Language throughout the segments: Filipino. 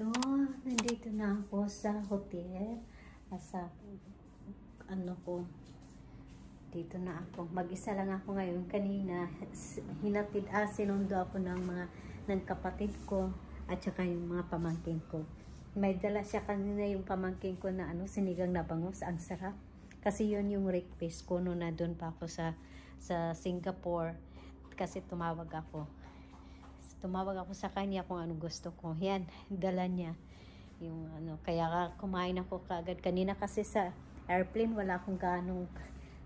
So, nandito na ako sa hotel. Sa, ano ko, dito na ako. Mag-isa lang ako ngayon. Kanina, hinatid, ah, sinundo ako ng mga, ng kapatid ko at saka yung mga pamangkin ko. May dala siya kanina yung pamangkin ko na ano, sinigang na bangus. Ang sarap. Kasi yun yung request ko no na doon pa ako sa, sa Singapore. Kasi tumawag ako tumawag ako sa kanya kung ano gusto ko. Yan, dala niya. Yung ano, kaya ka, kumain ako kagad. Kanina kasi sa airplane, wala akong ganong,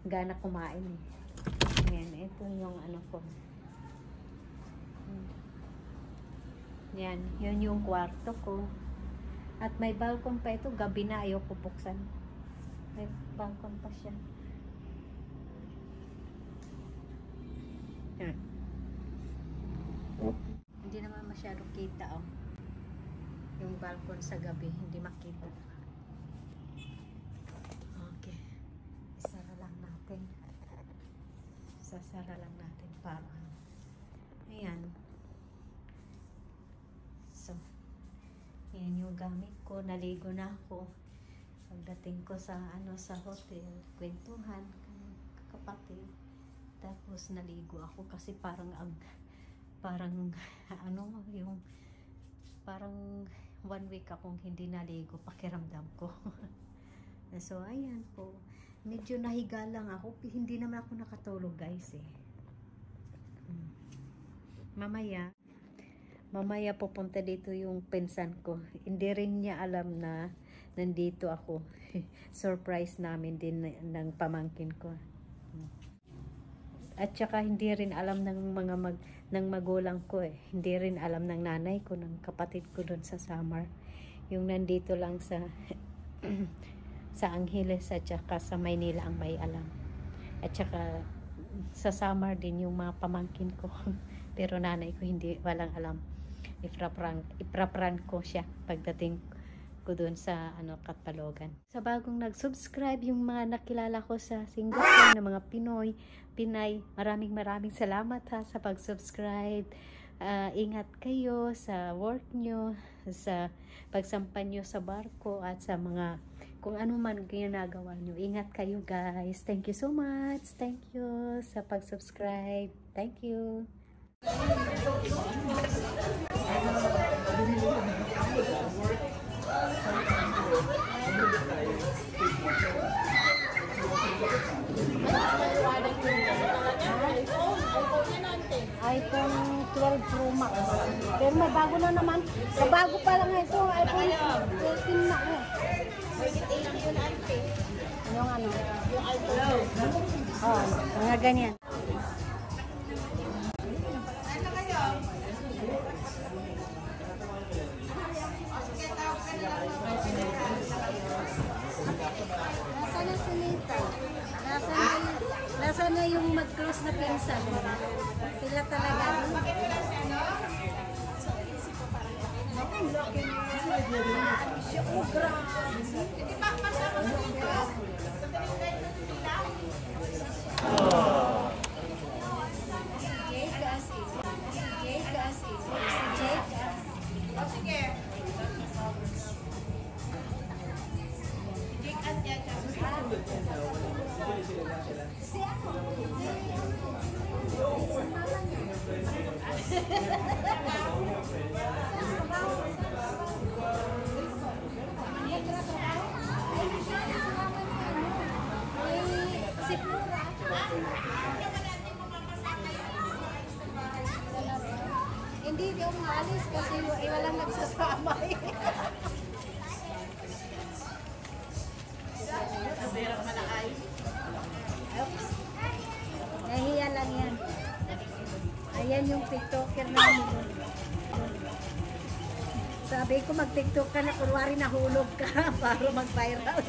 gana kumain eh. Yan, ito yung ano ko. Yan, yun yung kwarto ko. At may balkon pa ito, gabi na ayoko buksan. May balkon pa siya. Yan hindi naman masyado kita oh. Yung balcon sa gabi, hindi makita. Okay. Isara lang natin. Sasara lang natin para ayan. So, yan yung gamit ko. Naligo na ako. Pagdating ko sa ano sa hotel, kwentuhan, kapatid. Tapos naligo ako kasi parang ang parang ano yung parang one week akong hindi naligo pakiramdam ko so ayan po medyo nahiga lang ako hindi naman ako nakatulog guys eh hmm. mamaya mamaya pupunta dito yung pensan ko hindi rin niya alam na nandito ako surprise namin din ng pamangkin ko at saka hindi rin alam ng mga mag, ng magulang ko eh. Hindi rin alam ng nanay ko, ng kapatid ko doon sa summer. Yung nandito lang sa sa Angeles at saka sa Maynila ang may alam. At saka sa summer din yung mga pamangkin ko. Pero nanay ko hindi walang alam. Iprapran, iprapran ko siya pagdating ko doon sa ano Katalogan. Sa bagong nag-subscribe yung mga nakilala ko sa Singapore na mga Pinoy, Pinay, maraming maraming salamat ha sa pag-subscribe. Uh, ingat kayo sa work nyo, sa pagsampan nyo sa barko at sa mga kung ano man ginagawa nyo. Ingat kayo guys. Thank you so much. Thank you sa pag-subscribe. Thank you. iPhone 12 Pro Max. Pero may bago na naman. Sa bago pa lang ito, iPhone 13 na. Yung ano? Yung iPhone. Oh, mga ganyan. Mag-close na pinsan. Sila talaga. Hindi pa Hindi, di ako maalis kasi walang nagsasama eh. Sabera malakay. Oops. Nahiya lang yan. Ayan yung tiktoker namin. Sabi ko mag-tiktok ka na, kunwari nahulog ka para mag-viral.